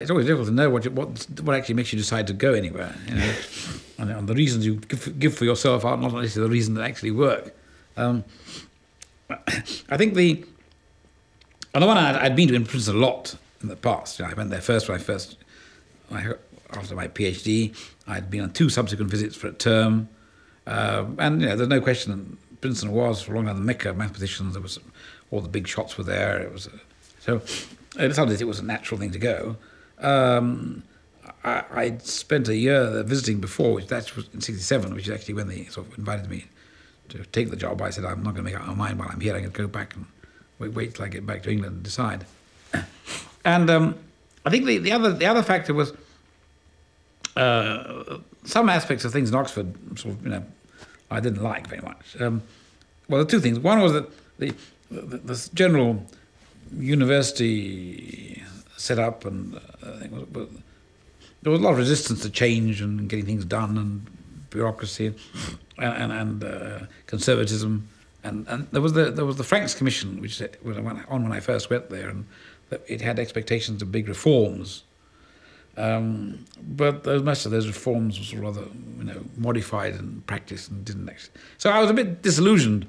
it's always difficult to know what, you, what what actually makes you decide to go anywhere. You know? and, and, the reasons you give, give, for yourself are not necessarily the reasons that actually work. Um, I think the on the one hand, I'd been to Princeton a lot in the past. You know, I went there first when I first, I, after my PhD. I'd been on two subsequent visits for a term, uh, and you know, there's no question Princeton was for a long time the mecca of mathematicians. There was all the big shots were there. It was so. I decided it was a natural thing to go. Um, I, I'd spent a year visiting before, which that was in '67, which is actually when they sort of invited me to take the job. I said I'm not going to make up my mind while I'm here. I'm going to go back and wait, wait till I get back to England and decide. And um, I think the, the other the other factor was uh, some aspects of things in Oxford, sort of, you know, I didn't like very much. Um, well, the two things. One was that the, the, the general university set up, and uh, there was a lot of resistance to change and getting things done, and bureaucracy, and and, and uh, conservatism, and, and there was the there was the Franks Commission, which was on when I first went there, and it had expectations of big reforms. Um, but those, most of those reforms were rather, you know, modified in practice and didn't actually. So I was a bit disillusioned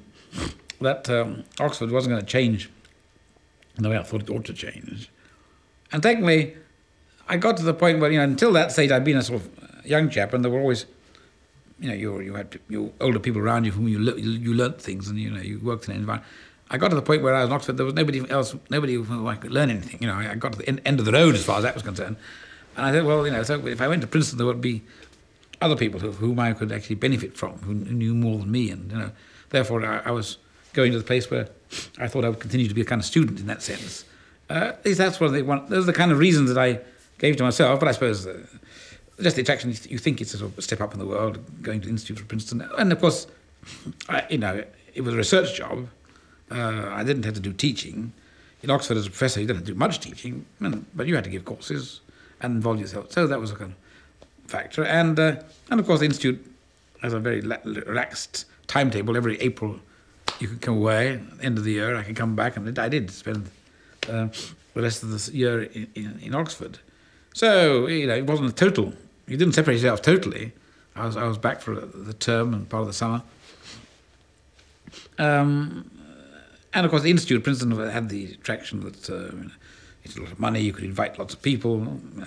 that um, Oxford wasn't going to change the way I thought it ought to change. And secondly, I got to the point where, you know, until that stage I'd been a sort of young chap and there were always, you know, you, you had you older people around you from whom you, le- you learnt things and, you know, you worked in an environment. I got to the point where I was in Oxford, there was nobody else, nobody who I could learn anything. You know, I got to the end of the road as far as that was concerned. And I said, well, you know, so if I went to Princeton, there would be other people who, whom I could actually benefit from, who knew more than me. And, you know, therefore I, I was going to the place where I thought I would continue to be a kind of student in that sense. Uh, at least that's what they want. Those are the kind of reasons that I gave to myself. But I suppose uh, just the attraction, you think it's a sort of step up in the world, going to the Institute for Princeton. And of course, I, you know, it was a research job. Uh, I didn't have to do teaching. In Oxford, as a professor, you didn't have to do much teaching, but you had to give courses and involve yourself. So that was a kind of factor. And, uh, and of course, the Institute has a very relaxed timetable. Every April, you can come away. End of the year, I can come back, and I did spend uh, the rest of the year in, in, in, Oxford. So you know, it wasn't a total. You didn't separate yourself totally. I was I was back for the term and part of the summer. Um, and of course, the Institute of Princeton had the attraction that uh, it's a lot of money. You could invite lots of people. You know,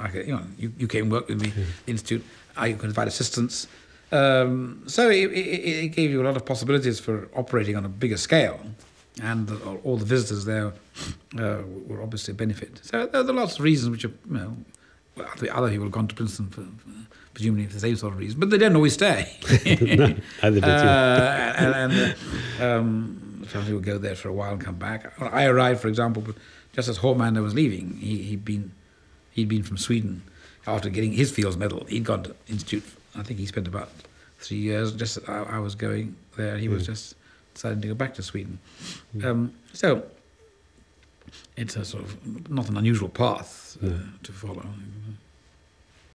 uh, could, you, know you, you, came worked with me, the Institute. I could invite assistants. Um, so it, it, it, gave you a lot of possibilities for operating on a bigger scale, and the, all the visitors there uh, were obviously a benefit. So there are lots of reasons which are, you know, well, other people have gone to Princeton for, presumably for the same sort of reason, but they don't always stay. no, either. Uh, and, and uh, um, some people go there for a while and come back. I arrived, for example, just as Hormander was leaving. He, he'd been he'd been from Sweden after getting his Fields Medal. He'd gone to institute. I think he spent about three years. Just I, I was going there, he mm. was just deciding to go back to Sweden. Mm. Um, so it's a sort of not an unusual path uh, to follow.